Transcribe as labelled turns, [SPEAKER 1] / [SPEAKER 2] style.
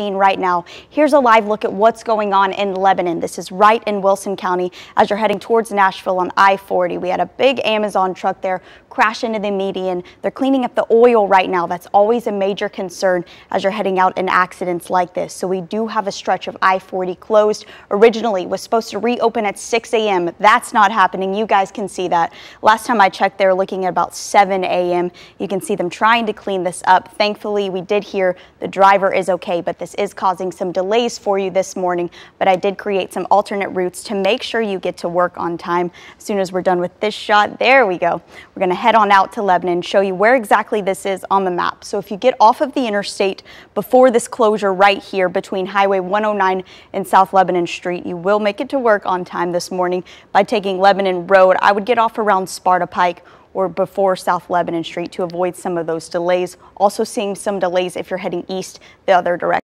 [SPEAKER 1] right now. Here's a live look at what's going on in Lebanon. This is right in Wilson County as you're heading towards Nashville on I-40. We had a big Amazon truck there crash into the median. They're cleaning up the oil right now. That's always a major concern as you're heading out in accidents like this. So we do have a stretch of I-40 closed. Originally was supposed to reopen at 6 a.m. That's not happening. You guys can see that. Last time I checked, they're looking at about 7 a.m. You can see them trying to clean this up. Thankfully, we did hear the driver is okay, but this is causing some delays for you this morning, but I did create some alternate routes to make sure you get to work on time. As soon as we're done with this shot, there we go. We're going to head on out to Lebanon, show you where exactly this is on the map. So if you get off of the interstate before this closure right here between Highway 109 and South Lebanon Street, you will make it to work on time this morning by taking Lebanon Road. I would get off around Sparta Pike or before South Lebanon Street to avoid some of those delays. Also seeing some delays if you're heading east the other direction.